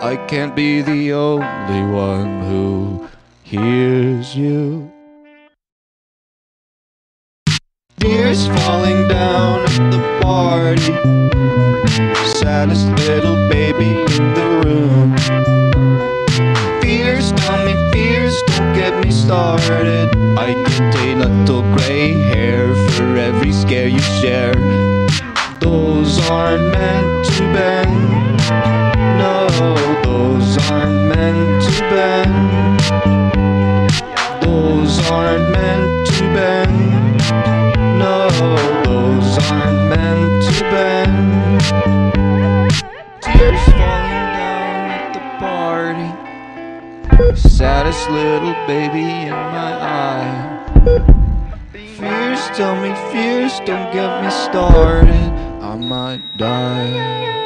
I can't be the only one who hears you. Tears falling down at the party. Saddest little baby in the room. Fears, tell me fears, don't get me started. I get a little gray hair for every scare you share. Those aren't meant to bend. Those aren't meant to bend. No, those aren't meant to bend. Tears falling down at the party. Saddest little baby in my eye. Fears, tell me fears, don't get me started. I might die.